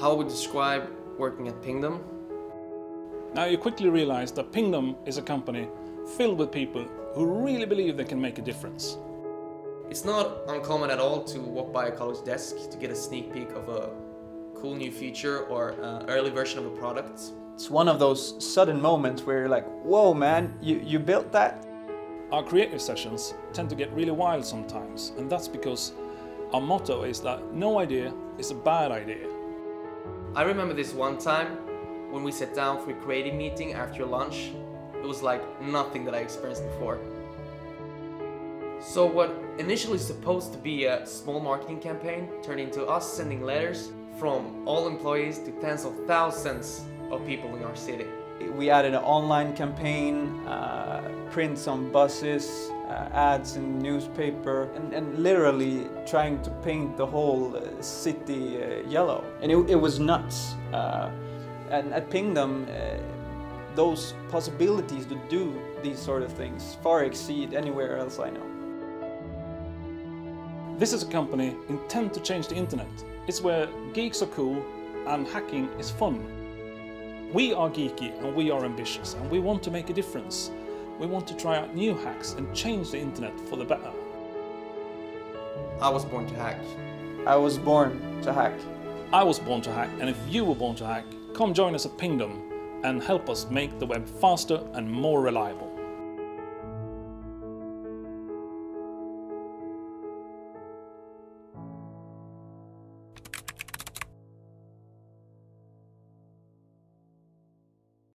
How would describe working at Pingdom? Now you quickly realize that Pingdom is a company filled with people who really believe they can make a difference. It's not uncommon at all to walk by a college desk to get a sneak peek of a cool new feature or uh, early version of a product. It's one of those sudden moments where you're like, whoa man, you, you built that? Our creative sessions tend to get really wild sometimes, and that's because our motto is that no idea is a bad idea. I remember this one time when we sat down for a creative meeting after lunch. It was like nothing that I experienced before. So what initially supposed to be a small marketing campaign turned into us sending letters from all employees to tens of thousands of people in our city. We added an online campaign, uh, prints on buses, ads in newspaper, and, and, literally trying to paint the whole uh, city uh, yellow. And it, it, was nuts. Uh, and at Pingdom, uh, those possibilities to do these sort of things far exceed anywhere else I know. This is a company intent to change the internet. It's where geeks are cool and hacking is fun. We are geeky and we are ambitious and we want to make a difference. We want to try out new hacks and change the internet for the better. I was born to hack. I was born to hack. I was born to hack and if you were born to hack, come join us at Pingdom and help us make the web faster and more reliable.